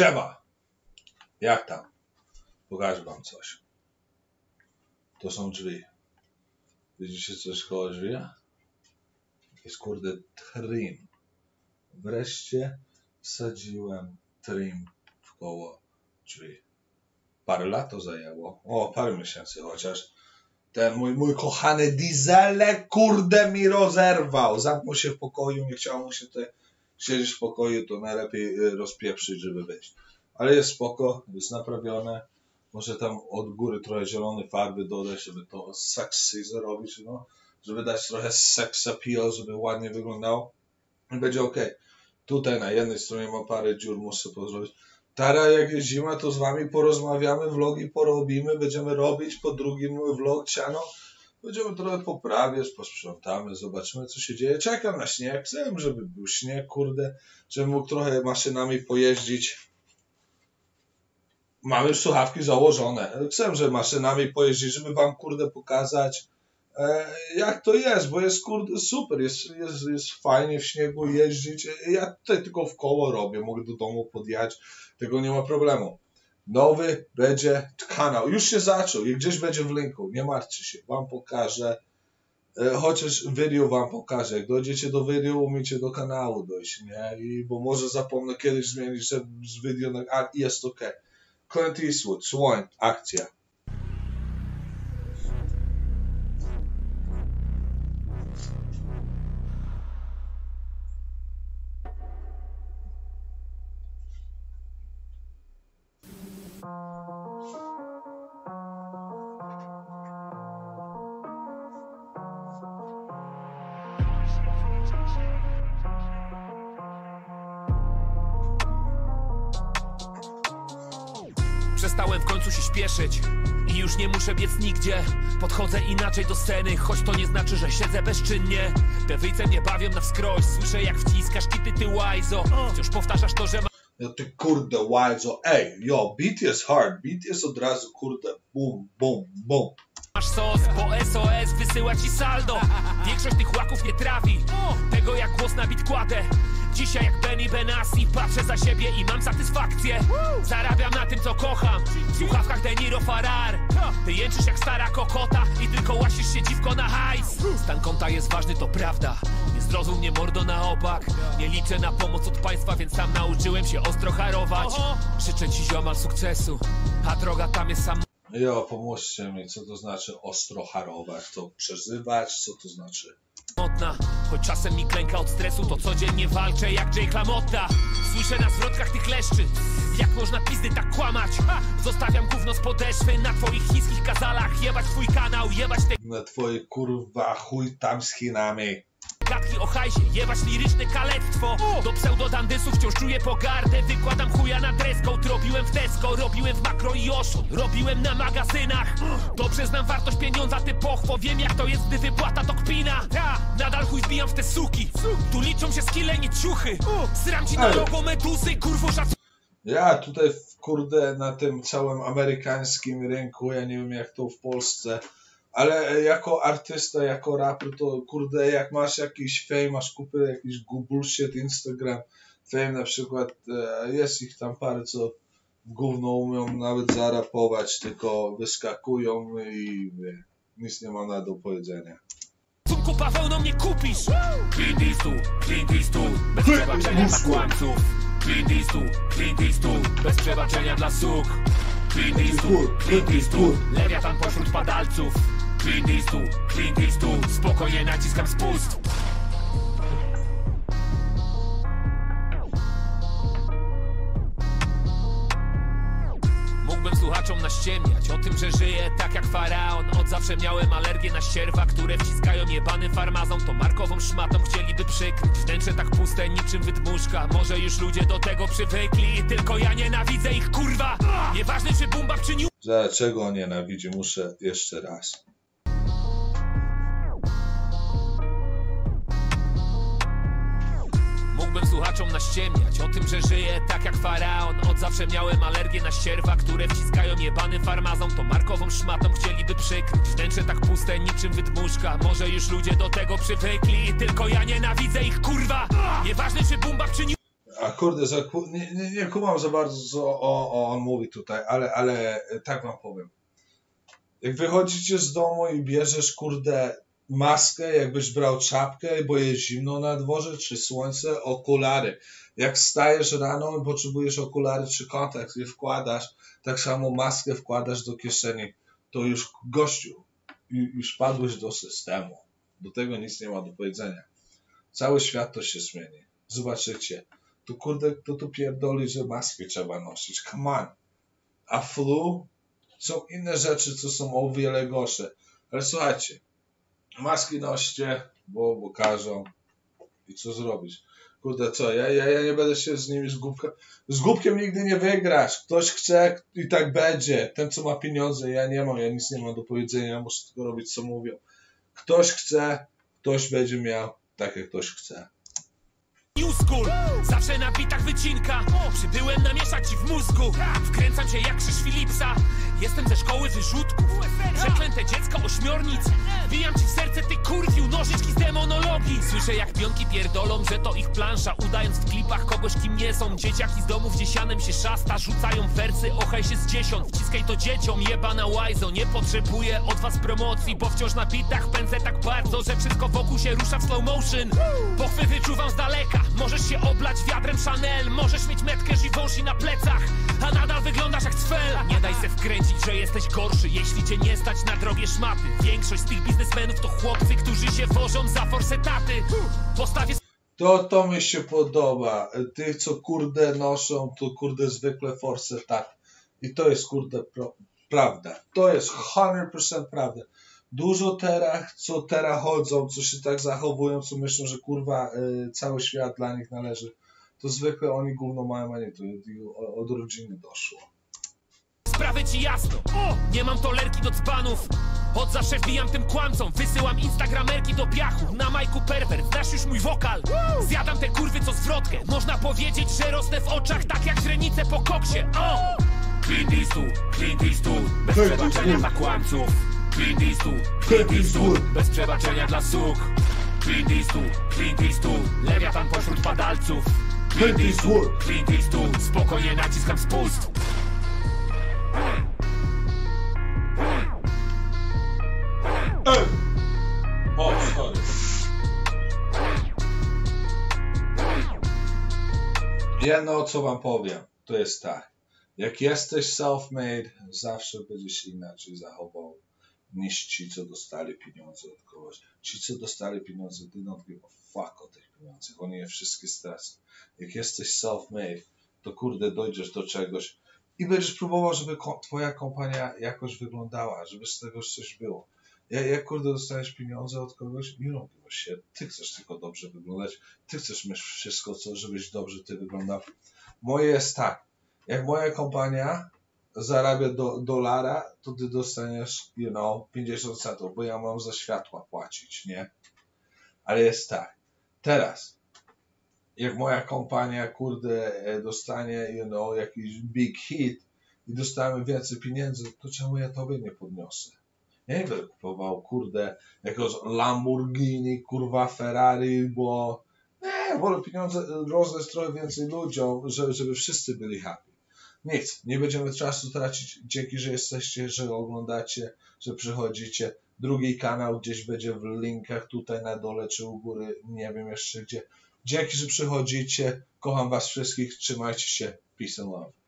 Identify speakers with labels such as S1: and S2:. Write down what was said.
S1: Siema! Jak tam? Pokażę wam coś. To są drzwi. Widzicie coś koło drzwi? Jest kurde trim. Wreszcie wsadziłem trim w koło drzwi. Parę lat to zajęło. O, parę miesięcy chociaż. Ten mój, mój kochany dieselek, kurde, mi rozerwał. Zamknął się w pokoju, nie chciało mu się tutaj siedzieć w pokoju, to najlepiej y, rozpieprzyć, żeby wyjść. Ale jest spoko, jest naprawione. Może tam od góry trochę zielonej farby dodać, żeby to sexy zrobić, no. Żeby dać trochę sex appeal, żeby ładnie wyglądało. I będzie ok. Tutaj na jednej stronie ma parę dziur, muszę zrobić. Teraz jak jest zima, to z wami porozmawiamy, vlogi porobimy, będziemy robić po drugim vlog channel. Będziemy trochę poprawiać, posprzątamy, zobaczymy co się dzieje. Czekam na śnieg, chcę, żeby był śnieg, kurde, żebym mógł trochę maszynami pojeździć. Mam już słuchawki założone. Chcę, żeby maszynami pojeździć, żeby wam, kurde, pokazać e, jak to jest, bo jest, kurde, super, jest, jest, jest fajnie w śniegu jeździć. Ja tutaj tylko w koło robię, mogę do domu podjechać, tego nie ma problemu. Nowy będzie kanał. Już się zaczął i gdzieś będzie w linku. Nie martwcie się. Wam pokażę. E, Chociaż video wam pokażę. Jak dojdziecie do video, umiecie do kanału dojść, nie? I bo może zapomnę kiedyś zmienić że z video na... A, jest ok. Clint Eastwood, Słoń, akcja.
S2: Przestałem w końcu się śpieszyć. I już nie muszę biec nigdzie. Podchodzę inaczej do sceny, choć to nie znaczy, że siedzę bezczynnie. Te wyjce mnie bawią na wskroś, słyszę jak wciskasz kity ty łajzo. Wciąż powtarzasz to, że
S1: No ty kurde łajzo. Ej, yo, beat jest hard. Beat jest od razu kurde bum, bum, bum.
S2: masz sos, bo SOS wysyła ci saldo. Większość tych łaków nie trafi, tego jak głos na bit kładę Dzisiaj jak Benny Benassi patrzę za siebie i mam satysfakcję. Zarabiam na tym co kocham, w słuchawkach De Niro Farrar. Ty jęczysz jak stara kokota i tylko łasisz się dziwko na hajs. Stan konta jest ważny, to prawda. Nie zrozum mnie mordo na opak. Nie liczę na pomoc od państwa, więc sam nauczyłem się ostro harować. Życzę ci ziomal sukcesu, a droga tam jest sam
S1: Jo, pomóżcie mi, co to znaczy ostro harować, to przeżywać, co to znaczy.
S2: Samotna Choć czasem mi klęka od stresu, to codziennie walczę jak Jay Klamotta Słyszę na zwrotkach tych leszczy Jak można pizdy tak kłamać ha! Zostawiam gówno z podeszwy na twoich chińskich kazalach Jebać twój kanał, jebać te
S1: Na twoje kurwa chuj tam z Chinami.
S2: O hajsie Jebać liryczne kalectwo Do pseudodandysów wciąż czuję pogardę. Wykładam chuja na dresscode Robiłem w Tesco, robiłem w Makro i Oszu Robiłem na magazynach. Dobrze znam wartość pieniądza, ty pochwo. Wiem jak to jest, gdy wypłata to kpina. Nadal chuj wbijam w te suki. Tu liczą się skille, nie ciuchy. Sram ci na logo meduzy, kurwo szac...
S1: Ja tutaj, kurde, na tym całym amerykańskim rynku, ja nie wiem jak to w Polsce, ale jako artysta, jako raper, to kurde, jak masz jakiś fame, masz kupę jakiś bullshit, Instagram, fame na przykład, e, jest ich tam parę, co gówno umią nawet zarapować, tylko wyskakują i wie, nic nie ma na do powiedzenia.
S2: Cumku bawełną nie kupisz! Clint Eastwood, Clint Eastwood Bez przebaczenia dla kłamców. Clint Eastwood, Clint Eastwood Bez przebaczenia dla suk Clint Eastwood, Clint Eastwood. Lewiatan pośród padalców. Clint Eastwood, Clint Eastwood. Spokojnie naciskam spust o tym, że żyję tak jak faraon. Od zawsze miałem alergię na ścierwa, które wciskają jebanym farmazon. To markową szmatą chcieliby przykryć Wnętrze tak puste niczym wydmuszka Może już ludzie do tego przywykli. Tylko ja nienawidzę ich kurwa! Nieważne czy bumba czy nie
S1: Za czego nienawidzi, muszę jeszcze raz.
S2: Słuchaczom naściemniać o tym, że żyję tak jak faraon. Od zawsze miałem alergię na ścierwa, które wciskają jebanym farmazon. To markową szmatą chcieliby przykryć Wnętrze tak puste niczym wydmuszka Może już ludzie do tego przywykli Tylko ja nienawidzę ich kurwa. Nieważne czy bumba czy nie
S1: A kurde, za, nie, nie, nie kumam za bardzo, o, o, on mówi tutaj, ale, ale tak wam powiem. Jak wychodzicie z domu i bierzesz, kurde, maskę, jakbyś brał czapkę, bo jest zimno na dworze, czy słońce, okulary. Jak stajesz rano i potrzebujesz okulary czy kontakt i wkładasz, tak samo maskę wkładasz do kieszeni, to już gościu, już padłeś do systemu. Do tego nic nie ma do powiedzenia. Cały świat to się zmieni. Zobaczycie. To kurde, kto tu pierdoli, że maski trzeba nosić? Come on. A flu? Są inne rzeczy, co są o wiele gorsze. Ale słuchajcie, maski noście, bo, bo każą. I co zrobić? Kurde, co? Ja, ja, ja nie będę się z nimi z głupkiem. Z głupkiem nigdy nie wygrasz. Ktoś chce i tak będzie. Ten, co ma pieniądze, ja nie mam, ja nic nie mam do powiedzenia, muszę tylko robić, co mówią. Ktoś chce, ktoś będzie miał, tak jak ktoś chce.
S2: New school, zawsze na bitach wycinka Przybyłem namieszać ci w mózgu Wkręcam się jak krzyż Philipsa Jestem ze szkoły wyrzutków Przeklęte dziecko ośmiornic Wbijam ci w serce ty kurwiu Nożyczki z demonologii. Słyszę jak pionki pierdolą, że to ich plansza. Udając w klipach kogoś kim nie są. Dzieciaki z domów dziesianem się szasta Rzucają wersy, ochaj się z dziesiąt. Wciskaj to dzieciom, jebana łajzo. Nie potrzebuję od was promocji Bo wciąż na bitach pędzę tak bardzo Że wszystko wokół się rusza w slow motion. Pochwy wyczuwam z daleka. Możesz się oblać wiadrem Chanel. Możesz mieć metkę Givenchy na plecach A nadal wyglądasz jak cfel Nie daj se wkręcić, że jesteś gorszy Jeśli cię nie stać na drogie szmaty Większość z tych biznesmenów to chłopcy Którzy się wożą za forsetaty Postawię
S1: To, to mi się podoba. Tych, co kurde noszą, to kurde zwykle force tak. I to jest kurde prawda. To jest 100% prawda. Dużo teraz, co teraz chodzą, co się tak zachowują, co myślą, że kurwa y, cały świat dla nich należy, to zwykle oni gówno mają, a nie to od, od rodziny doszło.
S2: sprawę ci jasno. Nie mam tolerki do dzbanów. Od zawsze wbijam tym kłamcom. Wysyłam instagramerki do piachu. Na majku perwert, znasz już mój wokal. Zjadam te kurwy co zwrotkę. Można powiedzieć, że rosnę w oczach Tak jak źrenice po koksie. O! Clint Eastwood, Clint Eastwood. Bez przebaczenia dla kłamców. Clint Eastwood, Clint Eastwood. Bez przebaczenia dla sług Clint Eastwood, Clint Eastwood. Lewiatan pośród padalców
S1: Clint Eastwood.
S2: Clint Eastwood Spokojnie naciskam spust
S1: Ej! O, sorry. Jedno, co wam powiem, to jest tak. Jak jesteś self-made, zawsze będziesz inaczej zachował niż ci, co dostali pieniądze od kogoś. Ci, co dostali pieniądze, ty don't give a fuck o tych pieniądzach. Oni je wszystkie stracą. Jak jesteś self-made, to kurde, dojdziesz do czegoś i będziesz próbował, żeby twoja kompania jakoś wyglądała, żeby z tego coś było. Jak, jak kurde dostajesz pieniądze od kogoś, nie a shit. Ty chcesz tylko dobrze wyglądać, ty chcesz mieć wszystko, co, żebyś dobrze ty wyglądał. Moje jest tak, jak moja kompania zarabia do, dolara, to ty dostaniesz, you know, 50 centów, bo ja mam za światła płacić, nie? Ale jest tak, teraz, jak moja kompania, kurde, e, dostanie, you know, jakiś big hit i dostaniemy więcej pieniędzy, to czemu ja tobie nie podniosę? Nie będę kupował, kurde, jakiegoś Lamborghini, kurwa Ferrari, bo nie, wolę pieniądze rozdać trochę więcej ludziom, żeby, żeby wszyscy byli happy. Nic, nie będziemy czasu tracić. Dzięki, że jesteście, że oglądacie, że przychodzicie. Drugi kanał gdzieś będzie w linkach tutaj na dole czy u góry, nie wiem jeszcze gdzie. Dzięki, że przychodzicie. Kocham was wszystkich. Trzymajcie się. Peace and love.